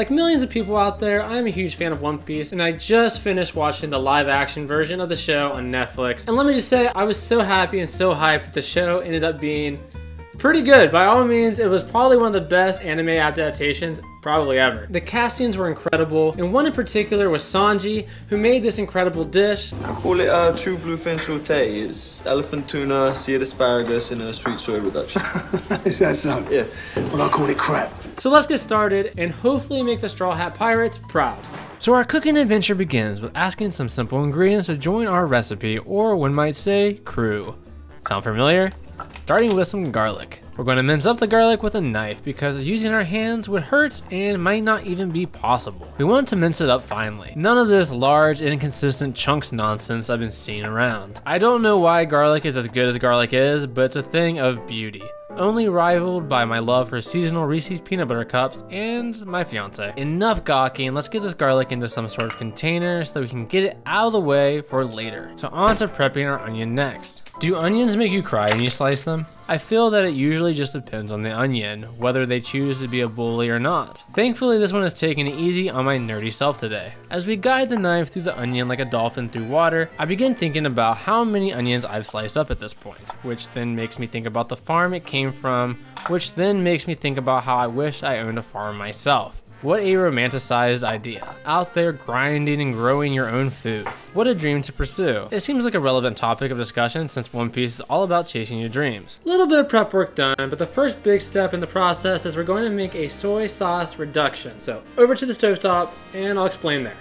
Like millions of people out there, I'm a huge fan of One Piece, and I just finished watching the live action version of the show on Netflix. And let me just say, I was so happy and so hyped that the show ended up being pretty good. By all means, it was probably one of the best anime adaptations probably ever. The castings were incredible, and one in particular was Sanji, who made this incredible dish. I call it uh, true bluefin saute. It's elephant tuna, seared asparagus, and a sweet soy reduction. Is that so? yeah. Well, I call it crap. So let's get started and hopefully make the Straw Hat Pirates proud. So our cooking adventure begins with asking some simple ingredients to join our recipe, or one might say, crew. Sound familiar? Starting with some garlic. We're going to mince up the garlic with a knife because using our hands would hurt and might not even be possible. We want to mince it up finely. None of this large, inconsistent chunks nonsense I've been seeing around. I don't know why garlic is as good as garlic is, but it's a thing of beauty only rivaled by my love for seasonal Reese's peanut butter cups and my fiance. Enough gawking, let's get this garlic into some sort of container so that we can get it out of the way for later. So on to prepping our onion next. Do onions make you cry when you slice them? I feel that it usually just depends on the onion, whether they choose to be a bully or not. Thankfully, this one is taking it easy on my nerdy self today. As we guide the knife through the onion like a dolphin through water, I begin thinking about how many onions I've sliced up at this point, which then makes me think about the farm it came from, which then makes me think about how I wish I owned a farm myself. What a romanticized idea. Out there grinding and growing your own food. What a dream to pursue. It seems like a relevant topic of discussion since One Piece is all about chasing your dreams. Little bit of prep work done, but the first big step in the process is we're going to make a soy sauce reduction. So over to the stovetop and I'll explain there.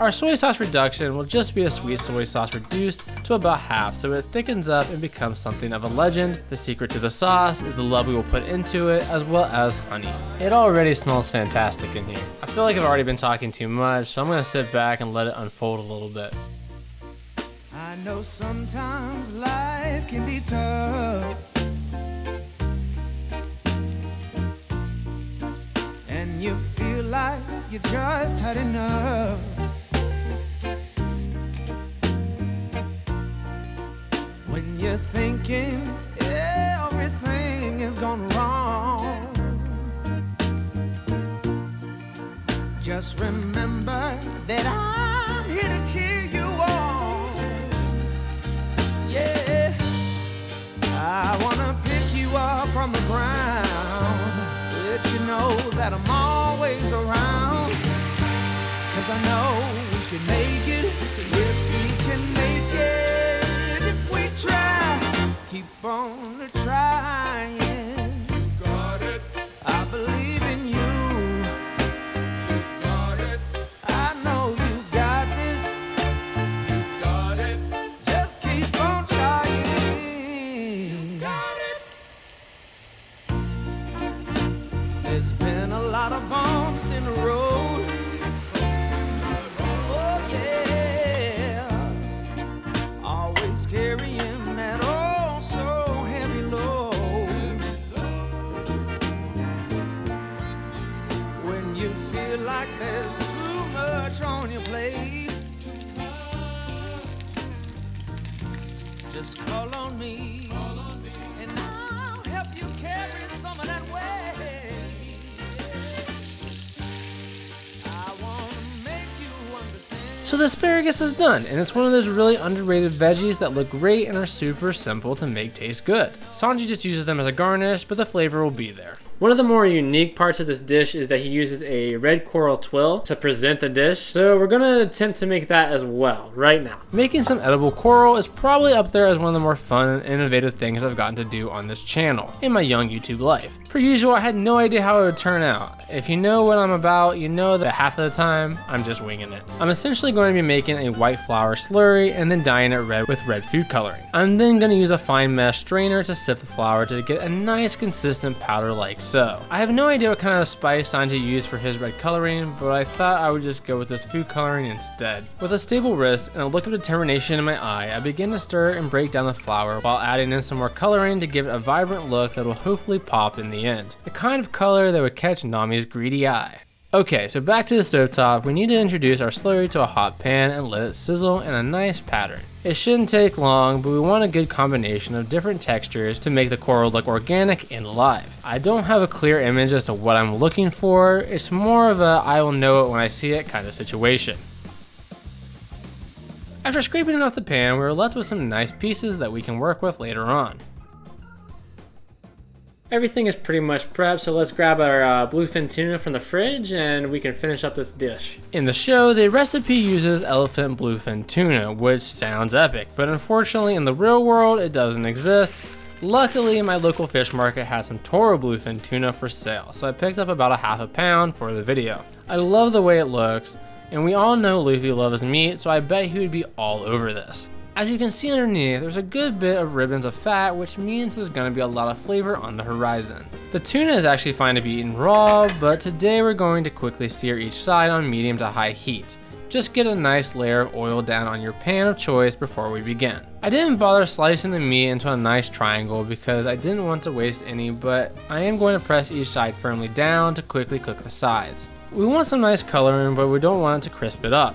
Our soy sauce reduction will just be a sweet soy sauce reduced to about half so it thickens up and becomes something of a legend. The secret to the sauce is the love we will put into it as well as honey. It already smells fantastic in here. I feel like I've already been talking too much so I'm to sit back and let it unfold a little bit. I know sometimes life can be tough. And you feel like you just had enough. You're thinking everything is gone wrong. Just remember that I'm here to cheer you on. Yeah, I wanna pick you up from the ground. Let you know that I'm much on your plate. Just call on me. And I'll help you carry some of that weight. So the asparagus is done, and it's one of those really underrated veggies that look great and are super simple to make taste good. Sanji just uses them as a garnish, but the flavor will be there. One of the more unique parts of this dish is that he uses a red coral tuile to present the dish, so we're gonna attempt to make that as well, right now. Making some edible coral is probably up there as one of the more fun and innovative things I've gotten to do on this channel, in my young YouTube life. Per usual, I had no idea how it would turn out. If you know what I'm about, you know that half of the time, I'm just winging it. I'm essentially going to be making a white flour slurry and then dyeing it red with red food coloring. I'm then to use a fine mesh strainer to sift the flour to get a nice consistent powder like so. I have no idea what kind of spice Sanji used for his red coloring, but I thought I would just go with this food coloring instead. With a stable wrist and a look of determination in my eye, I begin to stir and break down the flour while adding in some more coloring to give it a vibrant look that will hopefully pop in the end. The kind of color that would catch Nami's greedy eye. Okay, so back to the stovetop, we need to introduce our slurry to a hot pan and let it sizzle in a nice pattern. It shouldn't take long, but we want a good combination of different textures to make the coral look organic and alive. I don't have a clear image as to what I'm looking for, it's more of a I will know it when I see it kind of situation. After scraping it off the pan, we are left with some nice pieces that we can work with later on. Everything is pretty much prepped, so let's grab our uh, bluefin tuna from the fridge and we can finish up this dish. In the show, the recipe uses elephant bluefin tuna, which sounds epic, but unfortunately in the real world it doesn't exist. Luckily, my local fish market has some Toro bluefin tuna for sale, so I picked up about a half a pound for the video. I love the way it looks, and we all know Luffy loves meat, so I bet he would be all over this. As you can see underneath, there's a good bit of ribbons of fat, which means there's gonna be a lot of flavor on the horizon. The tuna is actually fine to be eaten raw, but today we're going to quickly sear each side on medium to high heat. Just get a nice layer of oil down on your pan of choice before we begin. I didn't bother slicing the meat into a nice triangle because I didn't want to waste any, but I am going to press each side firmly down to quickly cook the sides. We want some nice coloring, but we don't want it to crisp it up.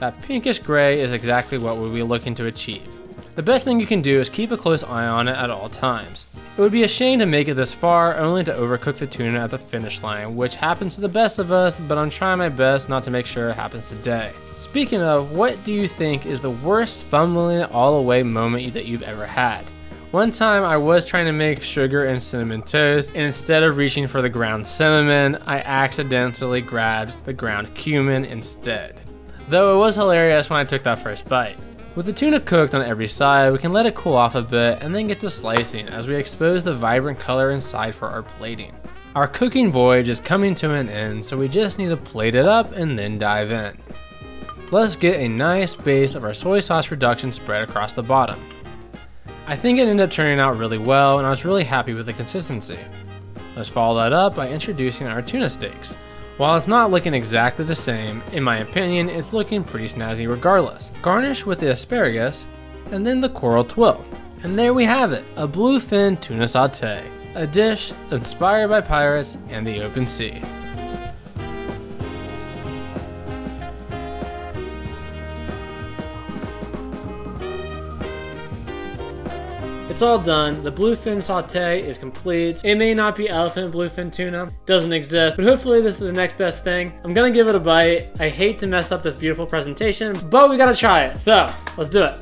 That pinkish gray is exactly what we'll be looking to achieve. The best thing you can do is keep a close eye on it at all times. It would be a shame to make it this far only to overcook the tuna at the finish line, which happens to the best of us, but I'm trying my best not to make sure it happens today. Speaking of, what do you think is the worst fumbling all away moment that you've ever had? One time I was trying to make sugar and cinnamon toast, and instead of reaching for the ground cinnamon, I accidentally grabbed the ground cumin instead though it was hilarious when I took that first bite. With the tuna cooked on every side, we can let it cool off a bit and then get to slicing as we expose the vibrant color inside for our plating. Our cooking voyage is coming to an end, so we just need to plate it up and then dive in. Let's get a nice base of our soy sauce reduction spread across the bottom. I think it ended up turning out really well and I was really happy with the consistency. Let's follow that up by introducing our tuna steaks. While it's not looking exactly the same, in my opinion, it's looking pretty snazzy regardless. Garnish with the asparagus, and then the coral tuile. And there we have it, a bluefin tuna saute, a dish inspired by pirates and the open sea. It's all done. The bluefin saute is complete. It may not be elephant bluefin tuna, doesn't exist, but hopefully this is the next best thing. I'm gonna give it a bite. I hate to mess up this beautiful presentation, but we gotta try it. So, let's do it.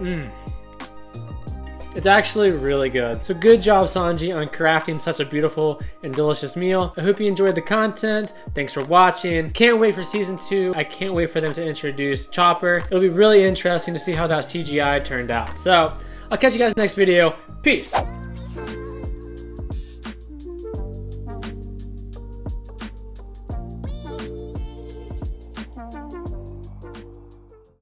Mmm. It's actually really good. So good job Sanji on crafting such a beautiful and delicious meal. I hope you enjoyed the content. Thanks for watching. Can't wait for season two. I can't wait for them to introduce Chopper. It'll be really interesting to see how that CGI turned out. So I'll catch you guys next video. Peace.